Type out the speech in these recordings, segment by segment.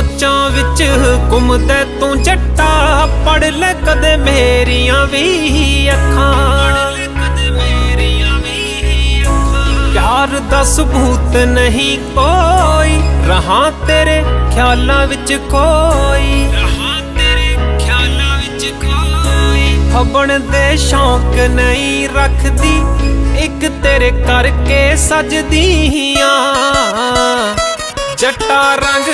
ਸੋਚਾਂ ਵਿੱਚ ਘੁੰਮਦਾ ਤੂੰ ਜੱਟਾ ਪੜ ਲੈ ਕਦੇ ਮੇਰੀਆਂ ਵੀ ਅੱਖਾਂ। ਪਿਆਰ ਦਾ ਸਬੂਤ ਨਹੀਂ ਕੋਈ, ਰਹਾ ਤੇਰੇ ਖਿਆਲਾਂ ਵਿੱਚ ਕੋਈ। ਰਹਾ ਤੇਰੇ ਖਿਆਲਾਂ ਵਿੱਚ ਕੋਈ ਹਬਣ ਦੇ ਸ਼ੌਂਕ ਨਹੀਂ ਰੱਖਦੀ, ਇੱਕ ਤੇਰੇ ਕਰਕੇ ਸਜਦੀਆਂ। ਜੱਟਾ ਰੰਗ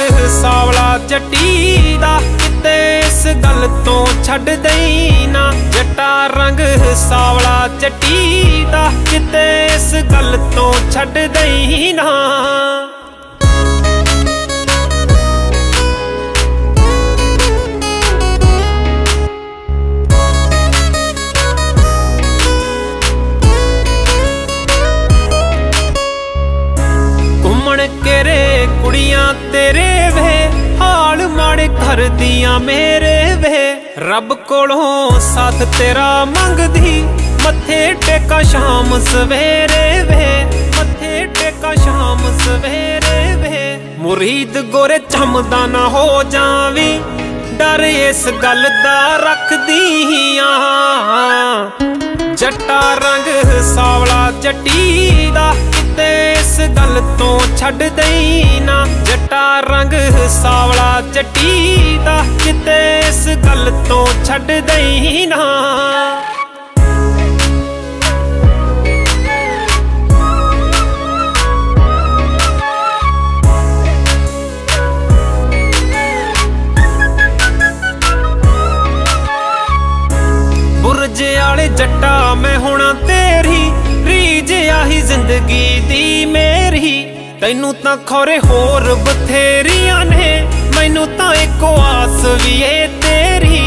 ਸਾਵਲਾ ਜੱਟੀ ਦਾ, ਕਿਤੇ ਇਸ ਗੱਲ ਤੋਂ ਛੱਡ ਦੇਈ ਨਾ। ਜੱਟਾ ਰੰਗ ਸਾਵਲਾ ਜੱਟੀ ਦਾ, ਕਿਤੇ ਕੁੜੀਆਂ ਤੇਰੇ ਵੇ, ਹਾਲ ਮਾੜੇ ਕਰਦੀਆਂ ਮੇਰੇ ਵੇ। ਰੱਬ ਕੋਲੋਂ ਸਾਥ ਤੇਰਾ ਮੰਗਦੀ, ਮੱਥੇ ਟੇਕਾ ਸ਼ਾਮ ਸਵੇਰੇ ਵੇ। ਮੱਥੇ ਟੇਕਾ ਸ਼ਾਮ ਸਵੇਰੇ ਵੇ। ਮੁਰੀਦ ਗੋਰੇ ਚਮਦਾ ਨਾ ਹੋ ਜਾਵੀਂ, ਡਰ ਇਸ ਗੱਲ ਦਾ ਰੱਖਦੀ ਆਂ ਜੱਟਾ ਰੰਗ ਸਾਵਲਾ ਜੱਟੀ ਦਾ ਕਿਤੇ ਇਸ ਗੱਲ ਤੋਂ ਛੱਡ ਦਈ ਨਾ। ਜੱਟਾ ਰੰਗ ਸਾਵਲਾ ਜੱਟੀ ਦਾ। ਕਿਤੇ ਇਸ ਗੱਲ ਤੋਂ ਛੱਡ ਦਈ ਨਾ। ਬੁਰਜ ਵਾਲੇ ਜੱਟਾ, ਮੈਂ ਹੋਣਾ ਤੇਰੀ ਰੀਜ ਆਹੀ ਜ਼ਿੰਦਗੀ ਤੈਨੂੰ ਤਾਂ ਖੋਰੇ ਹੋਰ ਬਥੇਰੀਆਂ ਨੇ। ਮੈਨੂੰ ਤਾਂ ਇੱਕੋ ਆਸ ਵੀ ਏ ਤੇਰੀ।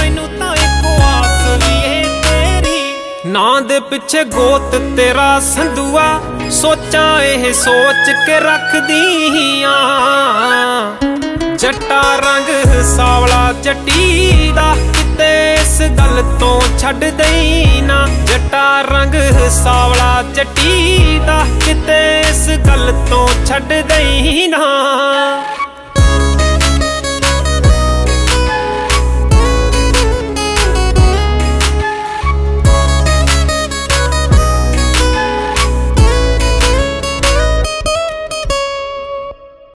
ਮੈਨੂੰ ਤਾਂ ਇੱਕੋ ਆਸ ਵੀ ਏ ਤੇਰੀ। ਨਾਂ ਦੇ ਪਿੱਛੇ ਗੋਤ ਤੇਰਾ ਸੰਧੂਆ। ਸੋਚਾਂ ਇਹ ਸੋਚ ਕੇ ਰੱਖਦੀ ਆਂ। ਜੱਟਾ ਰੰਗ ਸਾਵਲਾ ਜੱਟੀ ਦਾ। ਕਿਤੇ ਇਸ ਗੱਲ ਤੋਂ ਛੱਡ ਦੇਈ ਨਾ। ਜੱਟਾ ਜੱਟੀ ਦਾ ਕਿਤੇ ਇਸ ਗੱਲ ਤੋਂ ਛੱਡ ਦੇਈ ਨਾ।